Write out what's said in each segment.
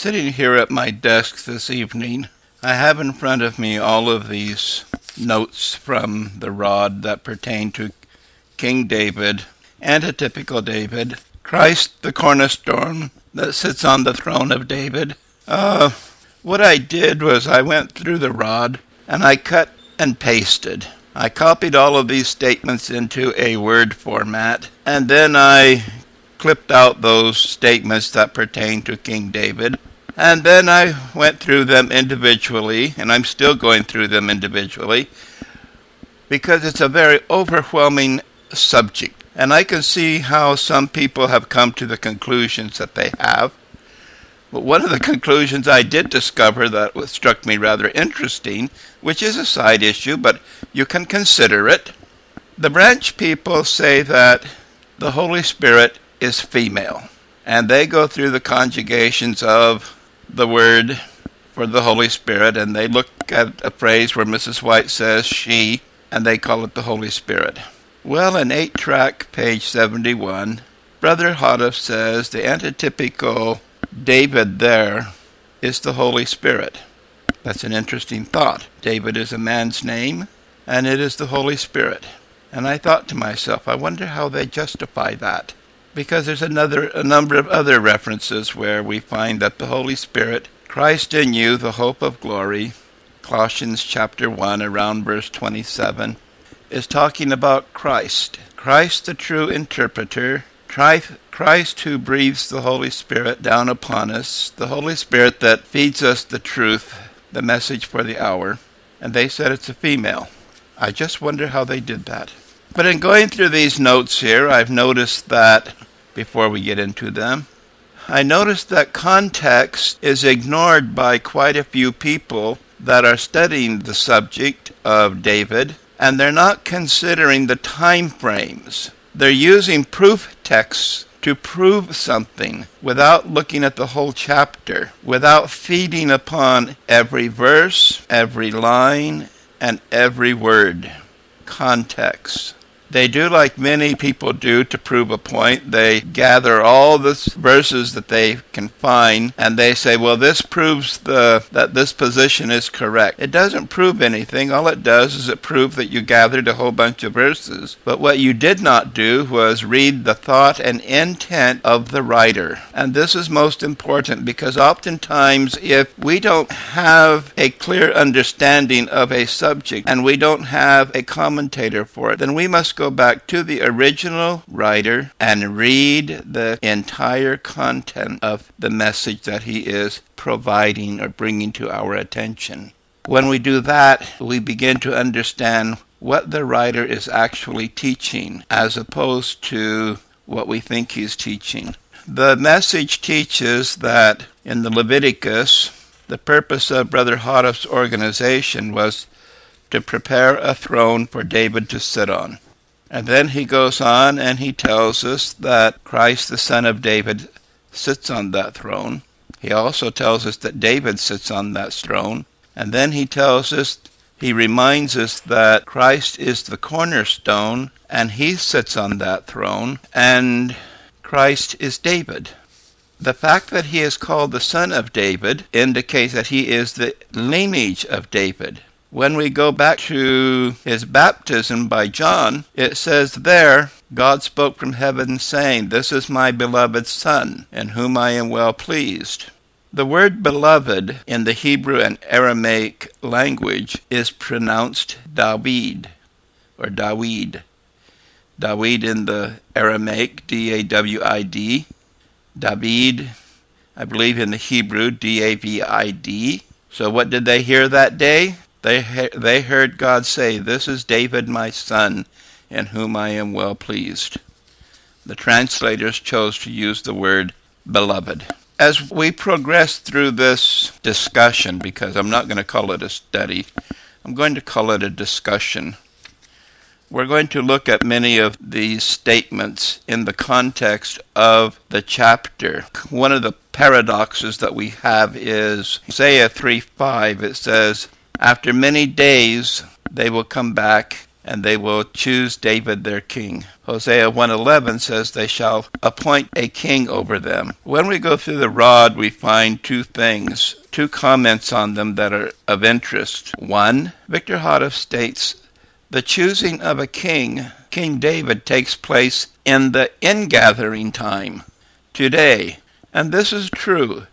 Sitting here at my desk this evening, I have in front of me all of these notes from the rod that pertain to King David, antitypical David, Christ the cornerstone that sits on the throne of David. Uh, what I did was I went through the rod and I cut and pasted. I copied all of these statements into a Word format, and then I clipped out those statements that pertain to King David. And then I went through them individually, and I'm still going through them individually, because it's a very overwhelming subject. And I can see how some people have come to the conclusions that they have. But one of the conclusions I did discover that struck me rather interesting, which is a side issue, but you can consider it. The branch people say that the Holy Spirit is female. And they go through the conjugations of the word for the Holy Spirit, and they look at a phrase where Mrs. White says she, and they call it the Holy Spirit. Well, in 8 tract, page 71, Brother Houteff says the antitypical David there is the Holy Spirit. That's an interesting thought. David is a man's name, and it is the Holy Spirit. And I thought to myself, I wonder how they justify that because there's another a number of other references where we find that the Holy Spirit, Christ in you, the hope of glory, Colossians chapter 1 around verse 27 is talking about Christ. Christ the true interpreter, Christ who breathes the Holy Spirit down upon us, the Holy Spirit that feeds us the truth, the message for the hour, and they said it's a female. I just wonder how they did that. But in going through these notes here, I've noticed that before we get into them. I noticed that context is ignored by quite a few people that are studying the subject of David, and they're not considering the time frames. They're using proof texts to prove something without looking at the whole chapter, without feeding upon every verse, every line, and every word. Context. They do like many people do to prove a point. They gather all the verses that they can find and they say, well, this proves the, that this position is correct. It doesn't prove anything. All it does is it proves that you gathered a whole bunch of verses. But what you did not do was read the thought and intent of the writer. And this is most important because oftentimes if we don't have a clear understanding of a subject and we don't have a commentator for it, then we must go back to the original writer and read the entire content of the message that he is providing or bringing to our attention. When we do that, we begin to understand what the writer is actually teaching as opposed to what we think he's teaching. The message teaches that in the Leviticus, the purpose of Brother Houteff's organization was to prepare a throne for David to sit on. And then he goes on and he tells us that Christ, the Son of David, sits on that throne. He also tells us that David sits on that throne. And then he tells us, he reminds us that Christ is the cornerstone and he sits on that throne, and Christ is David. The fact that he is called the Son of David indicates that he is the lineage of David. When we go back to his baptism by John, it says there, God spoke from heaven, saying, This is my beloved Son, in whom I am well pleased. The word beloved in the Hebrew and Aramaic language is pronounced Dawid or Dawid. Dawid in the Aramaic, D A W I D. David, I believe in the Hebrew, D A V I D. So what did they hear that day? They, they heard God say, This is David my son, in whom I am well pleased. The translators chose to use the word beloved. As we progress through this discussion, because I'm not going to call it a study, I'm going to call it a discussion. We're going to look at many of these statements in the context of the chapter. One of the paradoxes that we have is Isaiah 3 5. It says, after many days, they will come back and they will choose David their king. Hosea 1:11 says they shall appoint a king over them. When we go through the rod, we find two things, two comments on them that are of interest. One, Victor Houteff states, the choosing of a king, King David, takes place in the ingathering time, today. And this is true.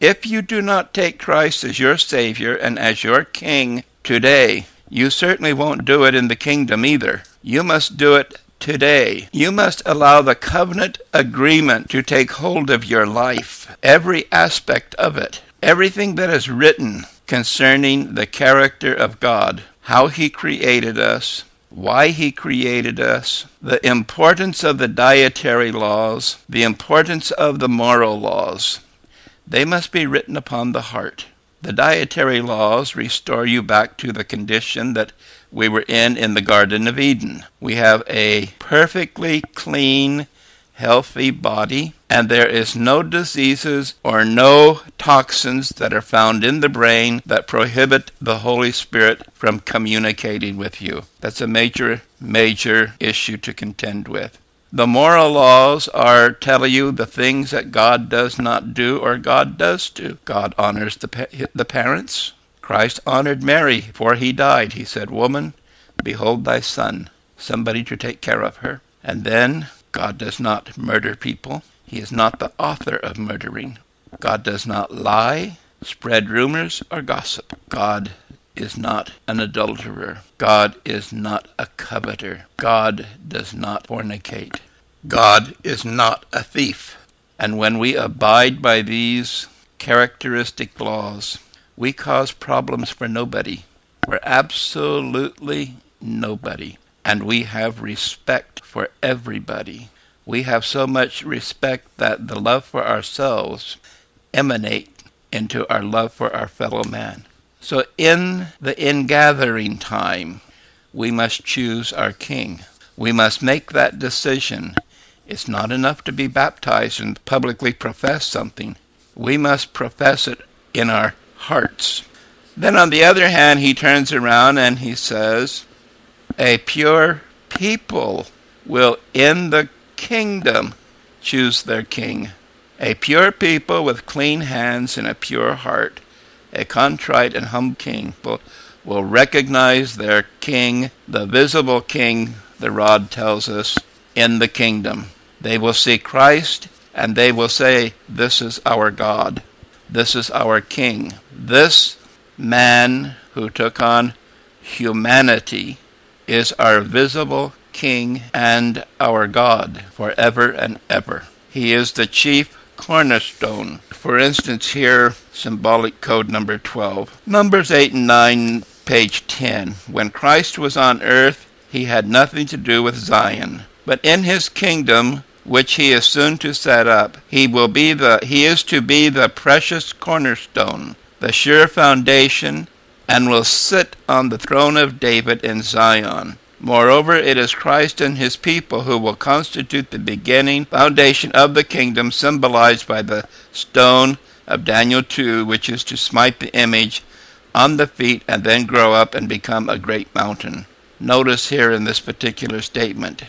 If you do not take Christ as your Savior and as your King today, you certainly won't do it in the kingdom either. You must do it today. You must allow the covenant agreement to take hold of your life, every aspect of it, everything that is written concerning the character of God, how He created us, why He created us, the importance of the dietary laws, the importance of the moral laws. They must be written upon the heart. The dietary laws restore you back to the condition that we were in in the Garden of Eden. We have a perfectly clean, healthy body, and there is no diseases or no toxins that are found in the brain that prohibit the Holy Spirit from communicating with you. That's a major, major issue to contend with. The moral laws are tell you the things that God does not do or God does do. God honors the, pa- the parents. Christ honored Mary before he died. He said, Woman, behold thy son, somebody to take care of her. And then God does not murder people. He is not the author of murdering. God does not lie, spread rumors, or gossip. God is not an adulterer. God is not a coveter. God does not fornicate. God is not a thief. And when we abide by these characteristic laws, we cause problems for nobody. For absolutely nobody. And we have respect for everybody. We have so much respect that the love for ourselves emanate into our love for our fellow man. So in the ingathering time, we must choose our king. We must make that decision. It's not enough to be baptized and publicly profess something. We must profess it in our hearts. Then on the other hand, he turns around and he says, A pure people will in the kingdom choose their king. A pure people with clean hands and a pure heart a contrite and humble king will, will recognize their king, the visible king, the rod tells us, in the kingdom. They will see Christ and they will say, This is our God. This is our King. This man who took on humanity is our visible King and our God forever and ever. He is the chief cornerstone. For instance, here, symbolic code number 12. Numbers 8 and 9, page 10. When Christ was on earth, he had nothing to do with Zion. But in his kingdom, which he is soon to set up, he will be the he is to be the precious cornerstone, the sure foundation, and will sit on the throne of David in Zion. Moreover, it is Christ and his people who will constitute the beginning foundation of the kingdom, symbolized by the stone of Daniel 2, which is to smite the image on the feet and then grow up and become a great mountain. Notice here in this particular statement,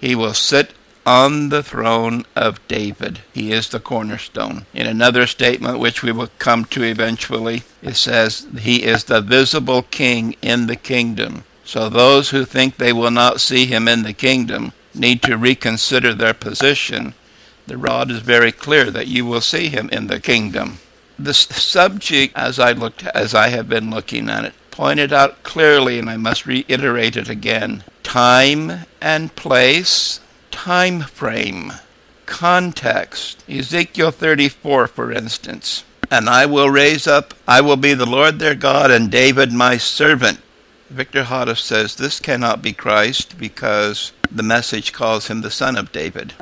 he will sit on the throne of David. He is the cornerstone. In another statement, which we will come to eventually, it says, He is the visible king in the kingdom. So those who think they will not see him in the kingdom need to reconsider their position. The rod is very clear that you will see him in the kingdom. The subject, as I looked, as I have been looking at it, pointed out clearly, and I must reiterate it again: time and place, time frame, context. Ezekiel 34, for instance. And I will raise up, I will be the Lord their God, and David my servant Victor Houteff says this cannot be Christ because the message calls him the son of David.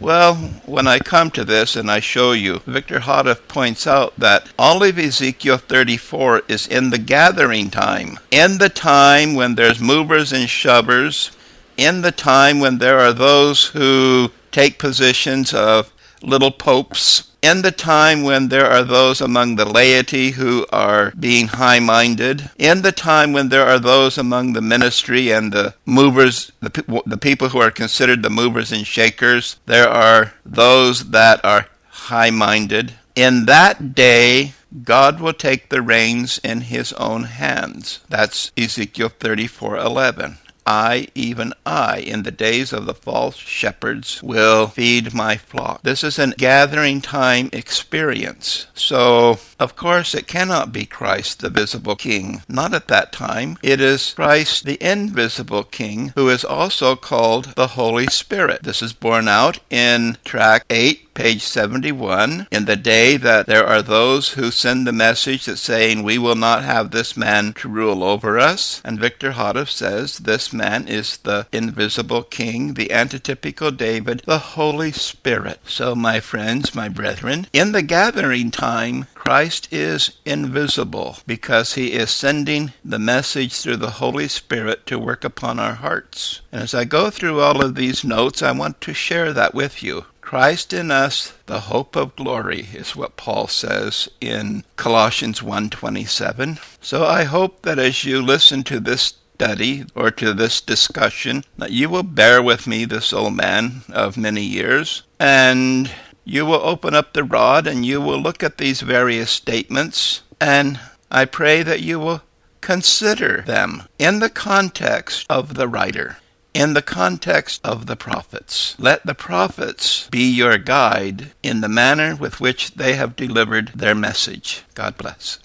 Well, when I come to this and I show you, Victor Houteff points out that all of Ezekiel 34 is in the gathering time, in the time when there's movers and shovers, in the time when there are those who take positions of little popes. In the time when there are those among the laity who are being high minded, in the time when there are those among the ministry and the movers, the, the people who are considered the movers and shakers, there are those that are high minded. In that day, God will take the reins in his own hands. That's Ezekiel 34:11. I, even I, in the days of the false shepherds, will feed my flock. This is a gathering time experience. So, of course, it cannot be Christ, the visible King. Not at that time. It is Christ, the invisible King, who is also called the Holy Spirit. This is borne out in tract 8, page 71, in the day that there are those who send the message that saying, We will not have this man to rule over us. And Victor Houteff says, This man is the invisible king, the antitypical David, the Holy Spirit. So, my friends, my brethren, in the gathering time, Christ is invisible because he is sending the message through the Holy Spirit to work upon our hearts. And as I go through all of these notes, I want to share that with you. Christ in us, the hope of glory, is what Paul says in Colossians 1:27. So I hope that as you listen to this study or to this discussion, that you will bear with me, this old man of many years, and you will open up the rod and you will look at these various statements, and I pray that you will consider them in the context of the writer in the context of the prophets. Let the prophets be your guide in the manner with which they have delivered their message. God bless.